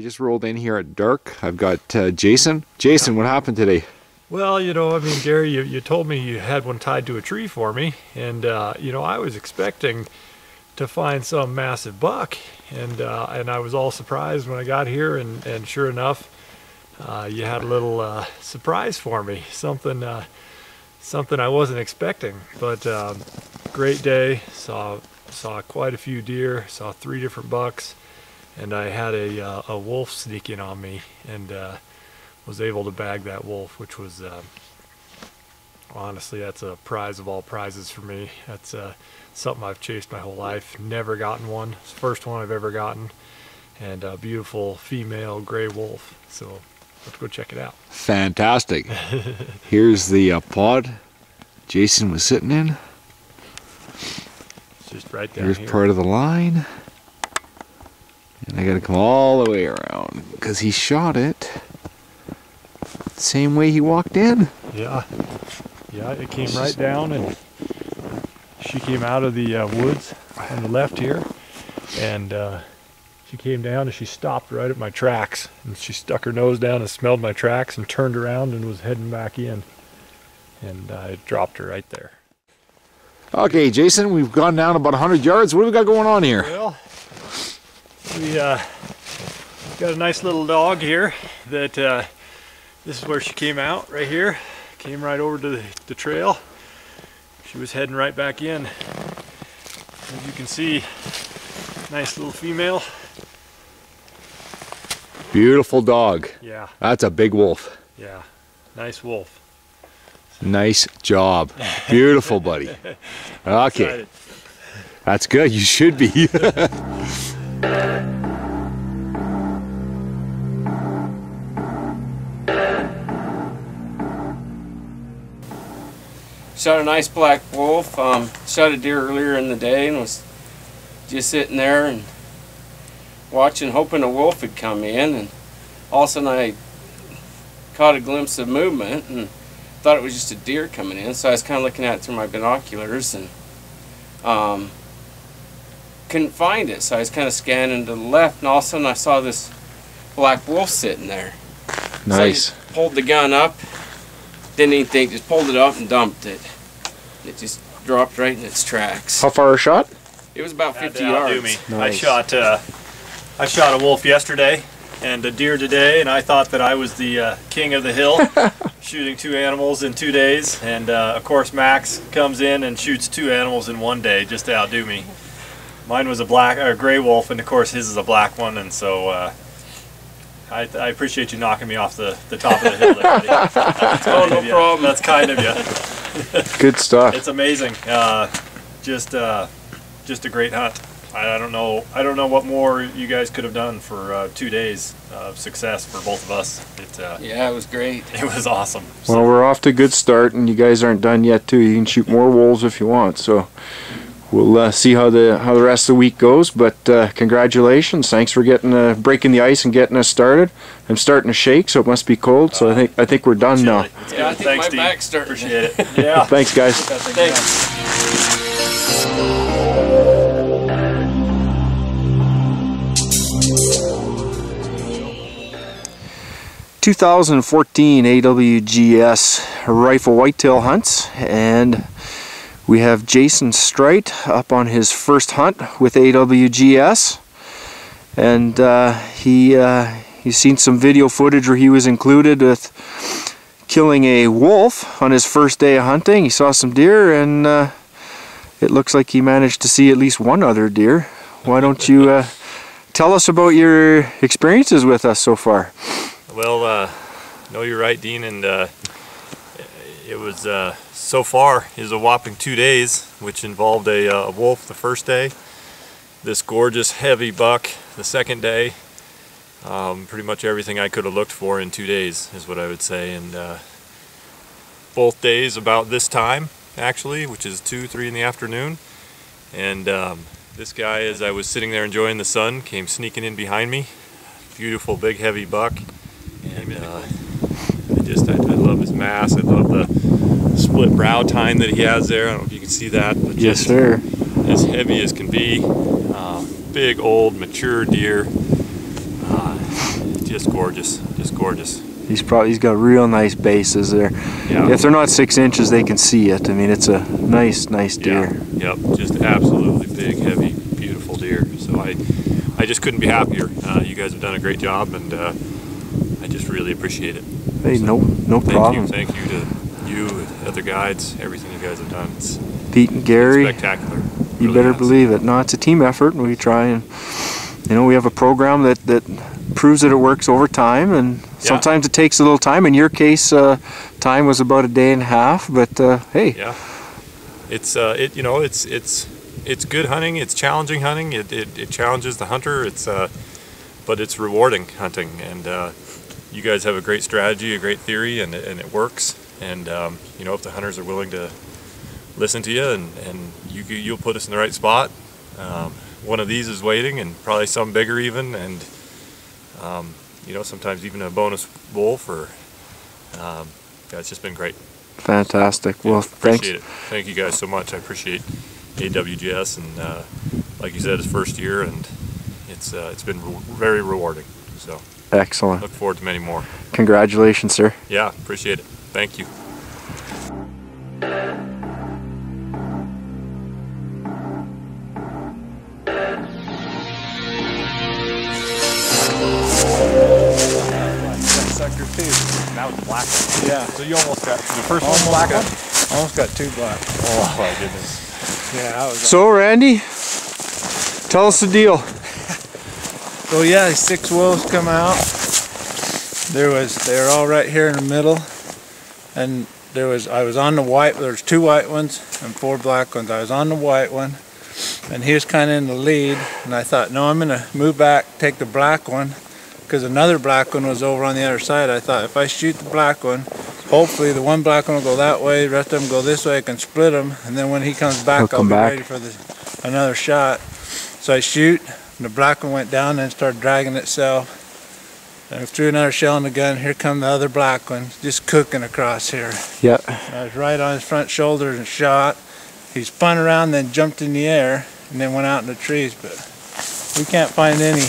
just rolled in here at dark. I've got uh, Jason. Jason, what happened today? Well, you know, I mean, Gary, you, you told me you had one tied to a tree for me, and uh, you know, I was expecting to find some massive buck, and uh, and I was all surprised when I got here, and and sure enough, uh, you had a little uh, surprise for me, something uh, something I wasn't expecting. But um, great day, saw saw quite a few deer, saw three different bucks, and I had a uh, a wolf sneaking on me, and was able to bag that wolf, which was uh, honestly that's a prize of all prizes for me. That's uh, something I've chased my whole life. Never gotten one. It's the first one I've ever gotten, and a beautiful female gray wolf. So let's go check it out. Fantastic. Here's the uh, pod Jason was sitting in. It's just right there. Here's here. part of the line. And I gotta come all the way around because he shot it same way he walked in. Yeah, yeah, it came right down and she came out of the uh, woods on the left here and uh, she came down and she stopped right at my tracks and she stuck her nose down and smelled my tracks and turned around and was heading back in and I dropped her right there. Okay, Jason, we've gone down about 100 yards. What do we got going on here? Well, we uh, got a nice little dog here that uh, this is where she came out, right here. Came right over to the, the trail. She was heading right back in. As you can see, nice little female. Beautiful dog. Yeah. That's a big wolf. Yeah, nice wolf. Nice job. Beautiful, buddy. Okay. That's good. You should be. Shot a nice black wolf. Um, shot a deer earlier in the day and was just sitting there and watching, hoping a wolf would come in. And all of a sudden I caught a glimpse of movement and thought it was just a deer coming in. So I was kind of looking at it through my binoculars and um, couldn't find it. So I was kind of scanning to the left and all of a sudden I saw this black wolf sitting there. So I nice. just pulled the gun up, didn't even think, just pulled it off and dumped it. It just dropped right in its tracks. How far a shot? It was about 50 to outdo yards. me. I Nice. shot uh, I shot a wolf yesterday and a deer today, and I thought that I was the uh, king of the hill, shooting two animals in two days. And uh, of course, Max comes in and shoots two animals in one day just to outdo me. Mine was a black or a gray wolf, and of course his is a black one. And so uh, I, I appreciate you knocking me off the, the top of the hill there. Oh, no you. problem. That's kind of you. Good stuff. It's amazing. Uh, just uh, just a great hunt. I, I don't know. I don't know what more you guys could have done for uh, two days of success for both of us. It uh, Yeah, it was great. it was awesome. Well, we're off to a good start, and you guys aren't done yet, too. You can shoot more wolves if you want. So we'll uh, see how the how the rest of the week goes. But uh, congratulations! Thanks for getting uh, breaking the ice and getting us started. I'm starting to shake, so it must be cold. So I think I think we're done now. Chilly. It's Yeah, I think Thanks, my Steve. back's starting. Appreciate it. Yeah. Thanks, guys. Thanks. 2014 AWGS rifle whitetail hunts, and we have Jason Strite up on his first hunt with AWGS, and uh, he uh, he's seen some video footage where he was included with killing a wolf on his first day of hunting. He saw some deer, and uh, it looks like he managed to see at least one other deer. Why don't you uh, tell us about your experiences with us so far? Well, uh, no, you're right, Dean, and uh, it was uh, so far is a whopping two days, which involved a, uh, wolf the first day, this gorgeous heavy buck the second day. Um, pretty much everything I could have looked for in two days is what I would say, and uh, both days about this time actually, which is two, three in the afternoon, and um, this guy, as I was sitting there enjoying the sun, came sneaking in behind me. Beautiful, big, heavy buck. And uh, just, I, I love his mass. I love the split brow tine that he has there. I don't know if you can see that, but Yes, just sir. as heavy as can be. Uh, big, old, mature deer. Uh, just gorgeous, just gorgeous. He's probably he's got real nice bases there. Yeah. If they're not six inches, they can see it. I mean, it's a nice, nice deer. Yeah. Yep. Just absolutely big, heavy, beautiful deer. So I, I just couldn't be happier. Uh, you guys have done a great job, and uh, I just really appreciate it. Hey, no, no Thank problem. you. Thank you to you, other guides, everything you guys have done. It's Pete and Gary, spectacular. you better has. believe it. No, it's a team effort, and we try and you know we have a program that that proves that it works over time, and sometimes it takes a little time. In your case, uh, time was about a day and a half, but uh, hey, Yeah. It's uh, it you know it's it's it's good hunting. It's challenging hunting. It it, it challenges the hunter. It's uh, but it's rewarding hunting. And uh, you guys have a great strategy, a great theory, and it, and it works. And um, you know if the hunters are willing to listen to you, and and you you'll put us in the right spot. Um, one of these is waiting, and probably some bigger even, and um, you know sometimes even a bonus wolf or. Um, yeah, it's just been great. fantastic. Well, thanks. Appreciate it. Thank you guys so much. I appreciate AWGS and uh, like you said, it's first year and it's uh, it's been re- very rewarding. So Excellent. look forward to many more. Congratulations, sir. Yeah, appreciate it. Thank you. Sector two. That was black. Yeah. So you almost got the first Almost one black got, one. almost got two black. Oh my goodness. Yeah, that was. So, Randy, tell us the deal. So yeah, six wolves come out. There was they were all right here in the middle, and there was I was on the white. There's two white ones and four black ones. I was on the white one, and he was kind of in the lead. And I thought, no, I'm gonna move back, take the black one, because another black one was over on the other side. I thought if I shoot the black one, hopefully the one black one will go that way, the rest of them go this way. I can split them, and then when he comes back, He'll I'll be back. ready for the another shot. So I shoot, the black one went down and started dragging itself. And I threw another shell in the gun. Here come the other black one, just cooking across here. Yeah. I was right on his front shoulder and shot. He spun around, then jumped in the air, and then went out in the trees. But we can't find any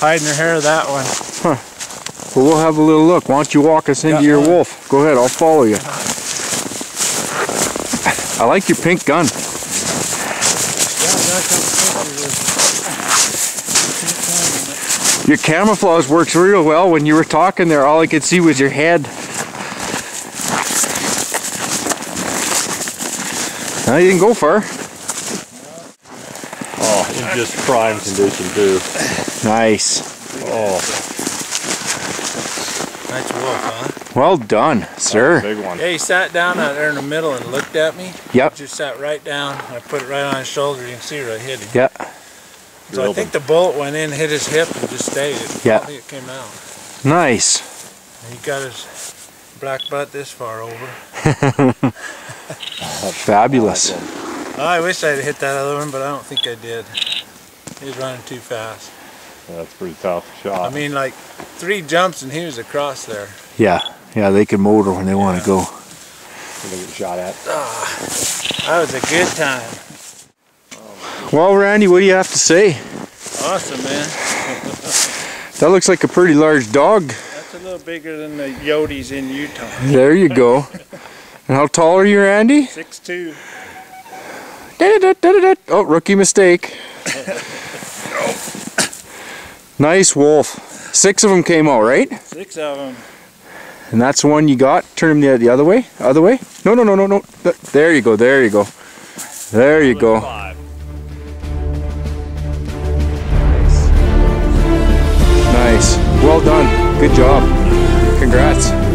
hiding in the hair of that one. Huh. Well, we'll have a little look. Why don't you walk us into your wolf? Go ahead, I'll follow you. I like your pink gun. Your camouflage works real well. When you were talking there, all I could see was your head. No, you didn't go far. Oh, in just prime condition too. Nice. Oh, Nice wolf, huh? Well done, sir. big one. Yeah, he sat down out there in the middle and looked at me. Yep. Just sat right down. I put it right on his shoulder. You can see where I hit him. Yeah. So I think the bullet went in, hit his hip, and just stayed. Yeah. I think it came out. Nice. And he got his black butt this far over. Uh, fabulous. Oh, I wish I'd hit that other one, but I don't think I did. He was running too fast. That's pretty tough shot. I mean, like three jumps and he was across there. Yeah. Yeah, they can motor when they want to go. get shot at. Ah, that was a good time. Well, Randy, what do you have to say? Awesome, man. That looks like a pretty large dog. That's a little bigger than the Yodis in Utah. There you go. And how tall are you, Randy? Six two. Da-da-da-da-da. Oh, rookie mistake. nice wolf. Six of them came out, right? Six of them. And that's the one you got. Turn him the, the other way. Other way. No, no, no, no, no. There you go. There you go. There you go. Well done. Good job. Congrats.